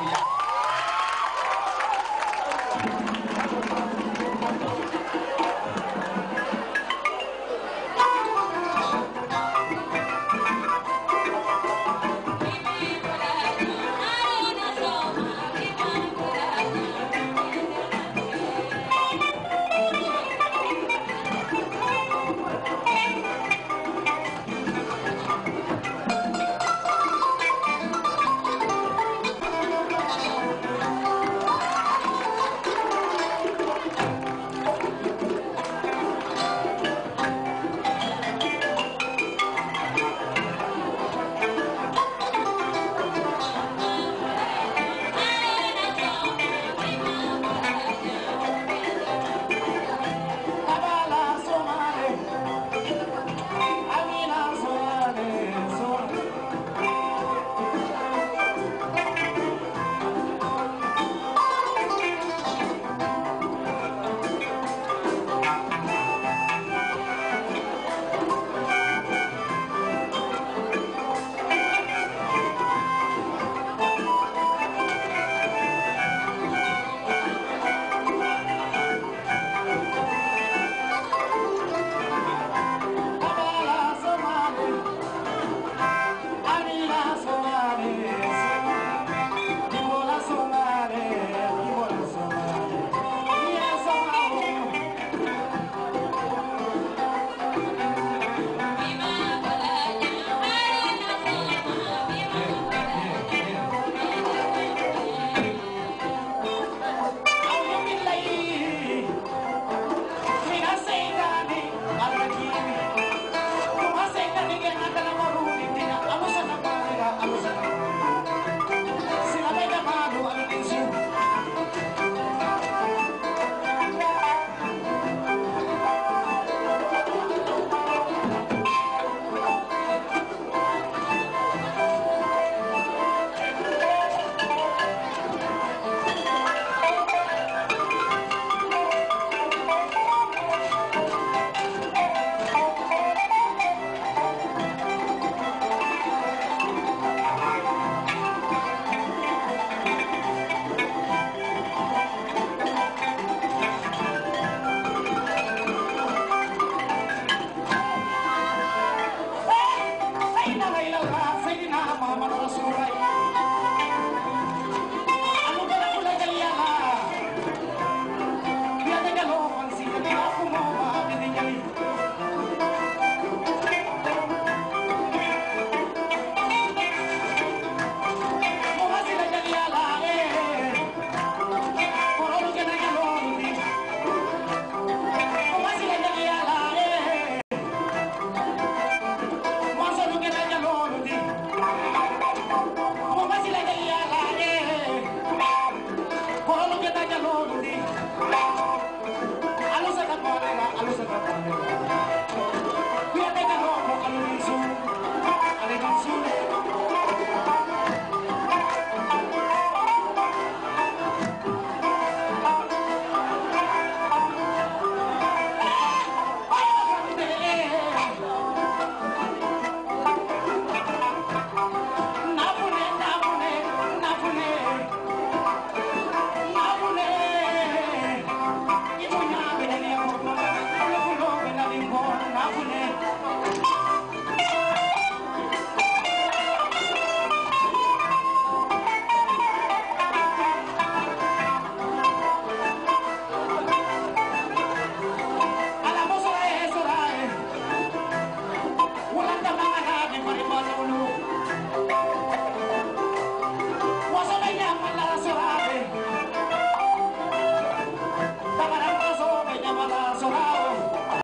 不一样